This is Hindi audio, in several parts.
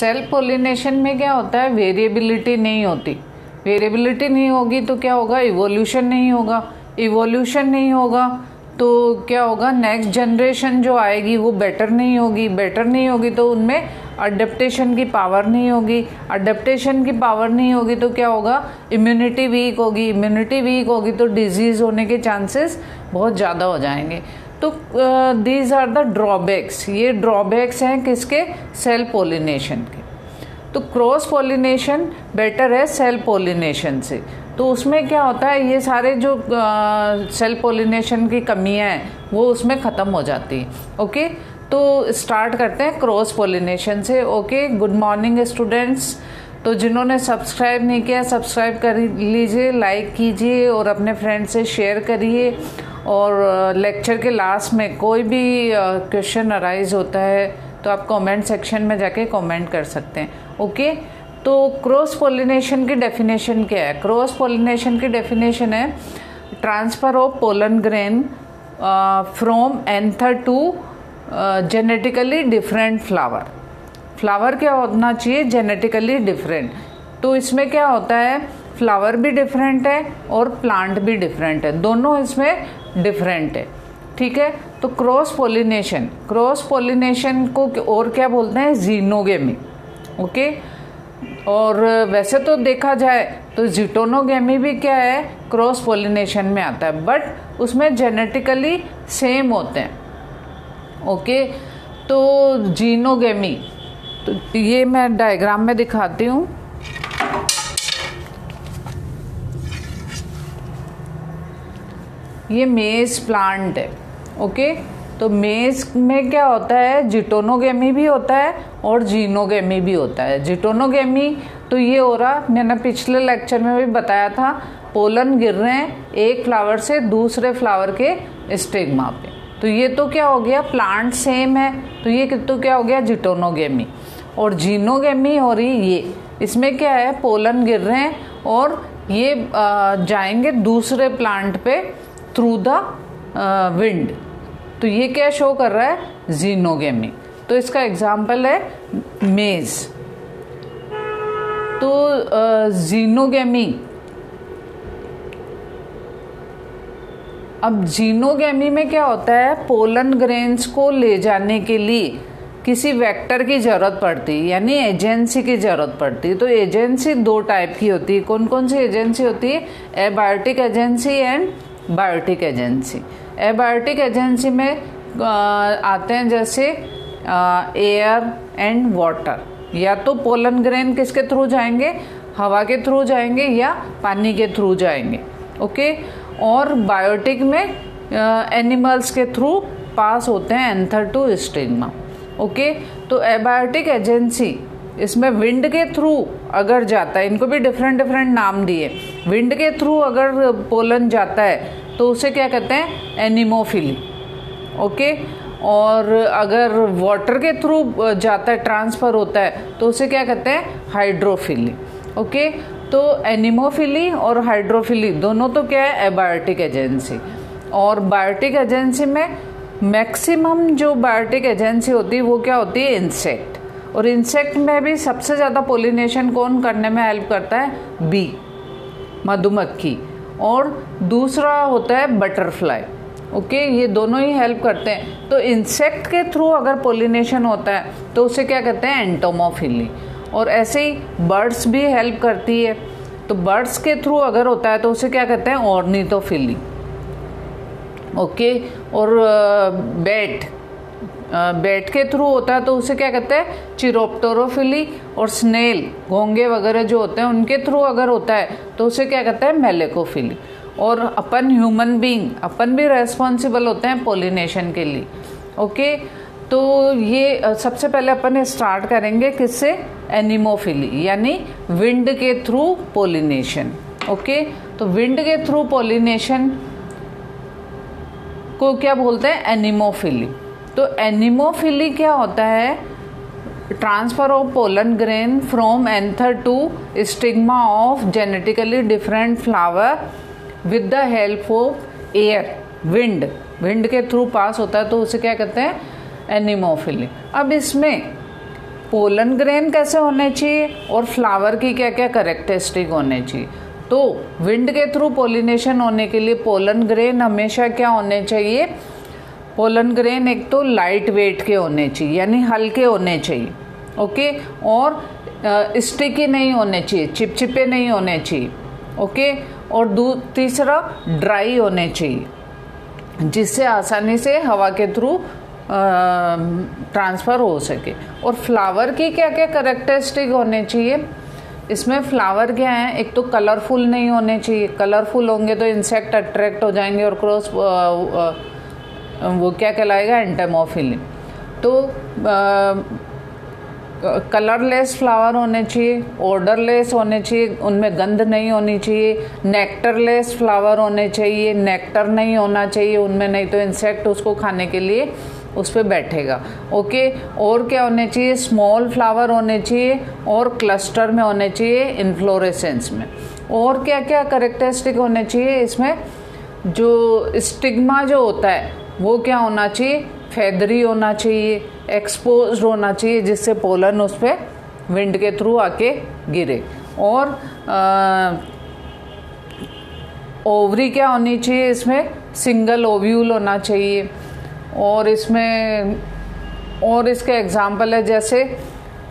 सेल्फ पोलिनेशन में क्या होता है? वेरिएबिलिटी नहीं होती। वेरिएबिलिटी नहीं होगी तो क्या होगा? इवोल्यूशन नहीं होगा। इवोल्यूशन नहीं होगा तो क्या होगा? नेक्स्ट जनरेशन जो आएगी वो बेटर नहीं होगी। बेटर नहीं होगी तो उनमें अडेप्टेशन की पावर नहीं होगी। अडेप्टेशन की पावर नहीं होगी तो क्या होगा? इम्यूनिटी वीक होगी। इम्यूनिटी वीक होगी तो डिज़ीज़ होने के चांसेस बहुत ज़्यादा हो जाएँगे। तो दीज आर द ड्रॉबैक्स ये ड्रॉबैक्स हैं किसके? सेल पोलिनेशन के. तो क्रॉस पोलिनेशन बेटर है सेल पोलिनेशन से. तो उसमें क्या होता है? ये सारे जो सेल पोलिनेशन की कमियाँ हैं, वो उसमें ख़त्म हो जाती हैं. ओके तो स्टार्ट करते हैं क्रॉस पोलिनेशन से. ओके गुड मॉर्निंग स्टूडेंट्स तो जिन्होंने सब्सक्राइब नहीं किया सब्सक्राइब कर लीजिए लाइक कीजिए और अपने फ्रेंड से शेयर करिए. और लेक्चर के लास्ट में कोई भी क्वेश्चन अराइज होता है तो आप कमेंट सेक्शन में जाके कमेंट कर सकते हैं ओके तो क्रॉस पोलिनेशन की डेफिनेशन क्या है? क्रॉस पोलिनेशन की डेफिनेशन है transfer of pollen grain from anther to genetically different flower flower क्या होना चाहिए? जेनेटिकली डिफरेंट तो इसमें क्या होता है? फ्लावर भी डिफरेंट है और प्लांट भी डिफरेंट है. दोनों इसमें डिफरेंट है। ठीक है? तो क्रॉस पोलिनेशन क्रॉस पोलिनेशन को और क्या बोलते हैं? जीनोगेमी ओके और वैसे तो देखा जाए तो जिटोनोगेमी भी क्या है? क्रॉस पोलिनेशन में आता है। बट उसमें जेनेटिकली सेम होते हैं। ओके तो जीनोगेमी तो ये मैं डायग्राम में दिखाती हूँ। ये मेज प्लांट है ओके तो मेज में क्या होता है? जिटोनोगेमी भी होता है और जीनोगेमी भी होता है। जिटोनोगेमी तो ये हो रहा, मैंने पिछले लेक्चर में भी बताया था पोलन गिर रहे हैं, एक फ्लावर से दूसरे फ्लावर के स्टिग्मा पे। तो ये तो क्या हो गया? प्लांट सेम है तो ये तो क्या हो गया? जिटोनोगेमी और जीनोगेमी हो रही ये। इसमें क्या है? पोलन गिर रहे हैं और ये जाएँगे दूसरे प्लांट पे थ्रू द विंड तो ये क्या शो कर रहा है? जीनोगेमी तो इसका एग्ज़ाम्पल है मेज तो जीनोगेमी uh, अब जीनोगेमी में क्या होता है? पोलन ग्रेन्स को ले जाने के लिए किसी वेक्टर की ज़रूरत पड़ती है यानी एजेंसी की ज़रूरत पड़ती। है तो एजेंसी दो टाइप की होती। है कौन कौन सी एजेंसी होती? है abiotic agency and biotic agency. Abiotic agency में आते हैं जैसे एयर एंड वाटर। या तो पोलन ग्रेन किसके थ्रू जाएँगे? हवा के थ्रू जाएँगे या पानी के थ्रू जाएँगे। ओके? और बायोटिक में एनिमल्स के थ्रू पास होते हैं एंथर टू स्टिग्मा। ओके? तो एबायोटिक एजेंसी, इसमें विंड के थ्रू अगर जाता है, इनको भी डिफरेंट डिफरेंट नाम दिए। विंड के थ्रू अगर पोलन जाता है तो उसे क्या कहते हैं? एनिमोफिली ओके और अगर वाटर के थ्रू जाता है ट्रांसफ़र होता है तो उसे क्या कहते हैं? हाइड्रोफिली ओके तो एनिमोफिली और हाइड्रोफिली दोनों तो क्या है? एबायोटिक एजेंसी और बायोटिक एजेंसी में मैक्सिमम जो बायोटिक एजेंसी होती है, वो क्या होती है? इंसेक्ट और इंसेक्ट में भी सबसे ज़्यादा पोलिनेशन कौन करने में हेल्प करता है? बी मधुमक्खी। और दूसरा होता है बटरफ्लाई ओके ये दोनों ही हेल्प करते हैं। तो इंसेक्ट के थ्रू अगर पोलिनेशन होता है तो उसे क्या कहते हैं? एंटोमोफिली और ऐसे ही बर्ड्स भी हेल्प करती है। तो बर्ड्स के थ्रू अगर होता है तो उसे क्या कहते हैं? ऑर्निथोफिली ओके और बैट बैट के थ्रू होता है तो उसे क्या कहते हैं? चिरोप्टोरोफिली और स्नेल घोंगे वगैरह जो होते हैं, उनके थ्रू अगर होता है तो उसे क्या कहते हैं? मेलेकोफिली और अपन ह्यूमन बीइंग अपन भी रेस्पॉन्सिबल होते हैं पोलिनेशन के लिए. ओके तो ये सबसे पहले अपन स्टार्ट करेंगे किससे? एनिमोफिली यानी विंड के थ्रू पोलिनेशन ओके तो विंड के थ्रू पोलिनेशन को क्या बोलते हैं? एनिमोफिली तो एनिमोफिली क्या होता है? Transfer of pollen grain from anther to stigma of genetically different flower with the help of air, wind. Wind के थ्रू पास होता है तो उसे क्या कहते हैं? एनिमोफिली। अब इसमें पोलन ग्रेन कैसे होने चाहिए और फ्लावर की क्या क्या करेक्टरिस्टिक होने चाहिए? तो विंड के थ्रू पोलिनेशन होने के लिए पोलन ग्रेन हमेशा क्या होने चाहिए? पोलन ग्रेन एक तो लाइट वेट के होने चाहिए, यानी हल्के होने चाहिए ओके और स्टिकी नहीं होने चाहिए, चिपचिपे नहीं होने चाहिए ओके और दू, तीसरा ड्राई होने चाहिए, जिससे आसानी से हवा के थ्रू ट्रांसफ़र हो सके। और फ्लावर की क्या क्या करेक्टरिस्टिक होने चाहिए? इसमें फ्लावर क्या है? एक तो कलरफुल नहीं होने चाहिए। कलरफुल होंगे तो इंसेक्ट अट्रैक्ट हो जाएँगे और क्रॉस वो क्या कहलाएगा? एंटेमोफिली तो कलरलेस फ्लावर होने चाहिए ऑर्डरलेस होने चाहिए, उनमें गंध नहीं होनी चाहिए नेक्टरलेस फ्लावर होने चाहिए नेक्टर नहीं होना चाहिए, उनमें नहीं तो इंसेक्ट उसको खाने के लिए उस पर बैठेगा। ओके और क्या होने चाहिए? स्मॉल फ्लावर होने चाहिए और क्लस्टर में होने चाहिए इन्फ्लोरेसेंस में। और क्या क्या करेक्टरिस्टिक होने चाहिए इसमें? जो स्टिग्मा जो होता है वो क्या होना चाहिए? फेदरी होना चाहिए एक्सपोज होना चाहिए, जिससे पोलन उस पर विंड के थ्रू आके गिरे। और ओवरी क्या होनी चाहिए? इसमें सिंगल ओव्यूल होना चाहिए। और इसमें, और इसके एग्ज़ाम्पल है जैसे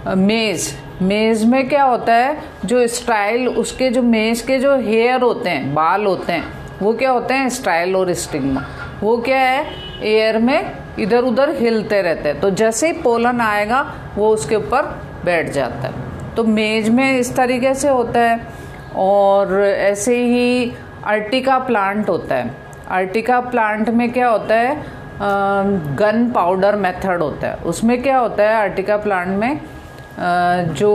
मेज़ मेज़ में क्या होता है, जो स्टाइल उसके जो मेज़ के जो हेयर होते हैं, बाल होते हैं, वो क्या होते हैं? स्टाइल और स्टिग्मा वो क्या है? एयर में इधर उधर हिलते रहते हैं। तो जैसे ही पोलन आएगा, वो उसके ऊपर बैठ जाता है। तो मेज में इस तरीके से होता है और ऐसे ही अर्टिका प्लांट होता है। अर्टिका प्लांट में क्या होता है? गन पाउडर मेथड होता है। उसमें क्या होता है? अर्टिका प्लांट में जो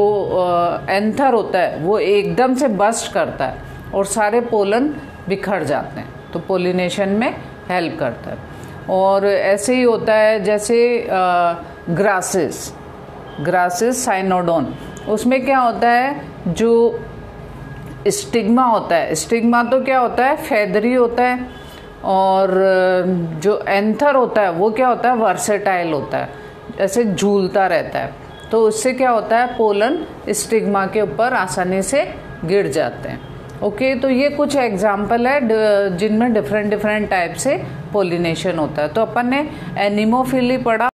एंथर होता है, वो एकदम से बस्ट करता है और सारे पोलन बिखर जाते हैं। तो पोलिनेशन में हेल्प करता है। और ऐसे ही होता है, जैसे ग्रासेस ग्रासेस साइनोडोन उसमें क्या होता है, जो स्टिग्मा होता है स्टिग्मा तो क्या होता है फैदरी होता है, और जो एंथर होता है, वो क्या होता है वर्सेटाइल होता है, ऐसे झूलता रहता है। तो उससे क्या होता है पोलन स्टिग्मा के ऊपर आसानी से गिर जाते हैं। ओके तो ये कुछ एग्ज़ाम्पल है जिनमें डिफरेंट डिफरेंट टाइप से पोलिनेशन होता है। तो अपन ने एनिमोफिली पढ़ा।